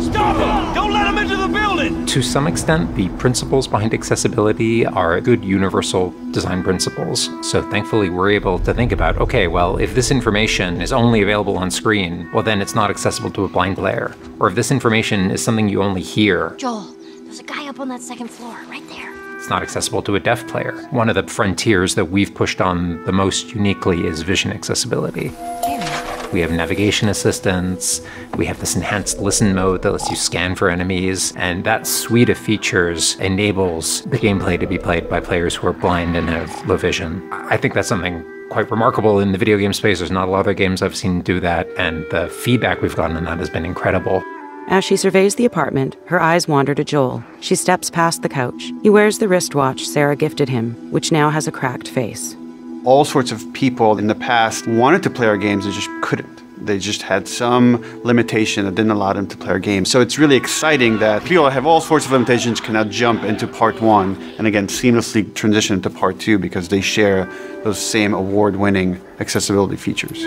Stop him! Don't let him into the building! To some extent, the principles behind accessibility are good universal design principles. So thankfully, we're able to think about okay, well, if this information is only available on screen, well, then it's not accessible to a blind player. Or if this information is something you only hear, Joel, there's a guy up on that second floor, right there. it's not accessible to a deaf player. One of the frontiers that we've pushed on the most uniquely is vision accessibility. We have navigation assistance, we have this enhanced listen mode that lets you scan for enemies, and that suite of features enables the gameplay to be played by players who are blind and have low vision. I think that's something quite remarkable in the video game space. There's not a lot of games I've seen do that, and the feedback we've gotten on that has been incredible. As she surveys the apartment, her eyes wander to Joel. She steps past the couch. He wears the wristwatch Sarah gifted him, which now has a cracked face. All sorts of people in the past wanted to play our games and just couldn't. They just had some limitation that didn't allow them to play our games. So it's really exciting that people that have all sorts of limitations can now jump into part one and again seamlessly transition into part two because they share those same award winning accessibility features.